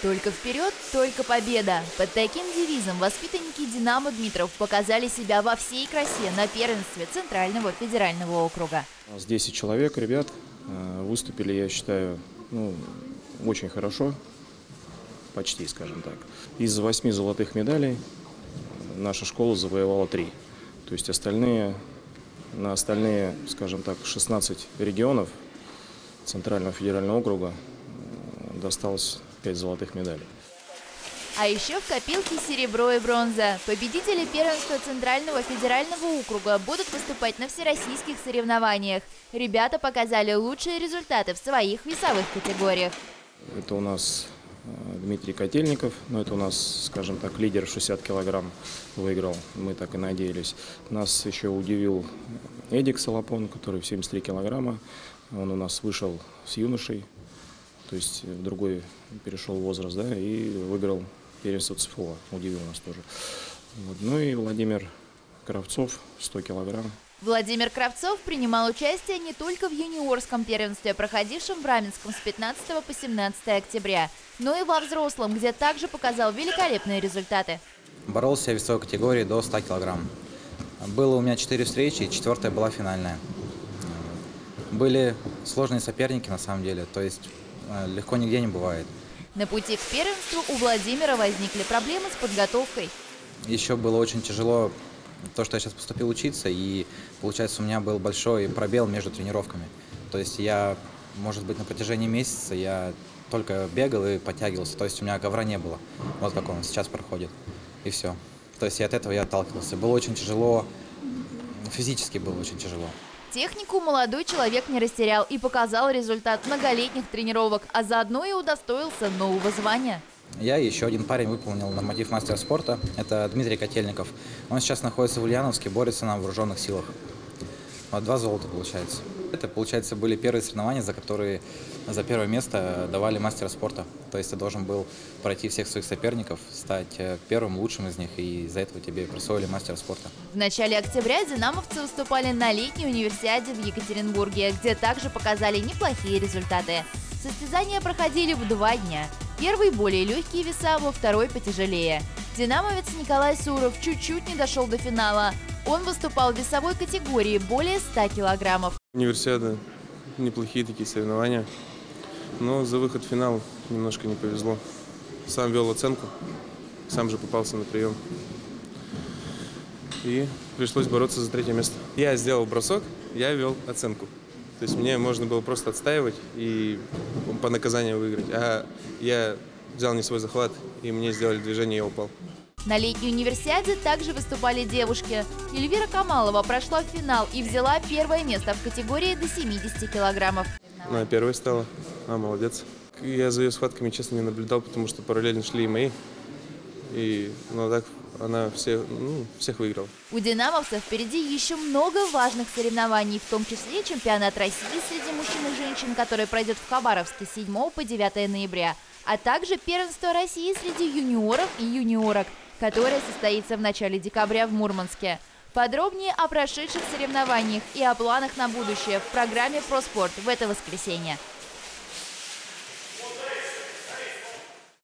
Только вперед, только победа. Под таким девизом воспитанники «Динамо» Дмитров показали себя во всей красе на первенстве Центрального федерального округа. С 10 человек, ребят, э, выступили, я считаю, ну, очень хорошо, почти, скажем так. Из восьми золотых медалей наша школа завоевала три. То есть остальные, на остальные, скажем так, 16 регионов Центрального федерального округа э, досталось 5 золотых медалей. А еще в копилке серебро и бронза. Победители первенства Центрального федерального округа будут выступать на всероссийских соревнованиях. Ребята показали лучшие результаты в своих весовых категориях. Это у нас э, Дмитрий Котельников, но это у нас, скажем так, лидер 60 килограмм выиграл, мы так и надеялись. Нас еще удивил Эдик Солопон, который в 73 килограмма, он у нас вышел с юношей, то есть в другой перешел возраст, да, и выиграл первенство ЦФО, удивил нас тоже. Вот. Ну и Владимир Кравцов, 100 килограмм. Владимир Кравцов принимал участие не только в юниорском первенстве, проходившем в Раменском с 15 по 17 октября, но и во взрослом, где также показал великолепные результаты. Боролся в весовой категории до 100 килограмм. Было у меня 4 встречи, и четвертая была финальная. Были сложные соперники на самом деле, то есть э, легко нигде не бывает. На пути к первенству у Владимира возникли проблемы с подготовкой. Еще было очень тяжело то, что я сейчас поступил учиться, и получается у меня был большой пробел между тренировками. То есть я, может быть, на протяжении месяца я только бегал и подтягивался, то есть у меня ковра не было. Вот как он сейчас проходит, и все. То есть и от этого я отталкивался. Было очень тяжело, физически было очень тяжело. Технику молодой человек не растерял и показал результат многолетних тренировок, а заодно и удостоился нового звания. Я еще один парень выполнил норматив мастера спорта. Это Дмитрий Котельников. Он сейчас находится в Ульяновске, борется на вооруженных силах. Вот два золота получается. Это, получается, были первые соревнования, за которые за первое место давали мастера спорта. То есть ты должен был пройти всех своих соперников, стать э, первым лучшим из них, и из-за этого тебе присвоили мастера спорта. В начале октября динамовцы выступали на летней универсиаде в Екатеринбурге, где также показали неплохие результаты. Состязания проходили в два дня. Первый более легкие веса, во второй потяжелее. Динамовец Николай Суров чуть-чуть не дошел до финала. Он выступал в весовой категории более 100 килограммов. Универсиада, неплохие такие соревнования. Но за выход в финал немножко не повезло. Сам вел оценку, сам же попался на прием. И пришлось бороться за третье место. Я сделал бросок, я вел оценку. То есть мне можно было просто отстаивать и по наказанию выиграть. А я взял не свой захват, и мне сделали движение, и я упал. На летней универсиаде также выступали девушки. Эльвира Камалова прошла в финал и взяла первое место в категории до 70 килограммов. Она первой стала. А, молодец. Я за ее схватками, честно, не наблюдал, потому что параллельно шли и мои. И, ну, так она все, ну, всех выиграла. У динамовцев впереди еще много важных соревнований, в том числе чемпионат России среди мужчин и женщин, который пройдет в Хабаровске с 7 по 9 ноября, а также первенство России среди юниоров и юниорок, которое состоится в начале декабря в Мурманске. Подробнее о прошедших соревнованиях и о планах на будущее в программе «Проспорт» в это воскресенье.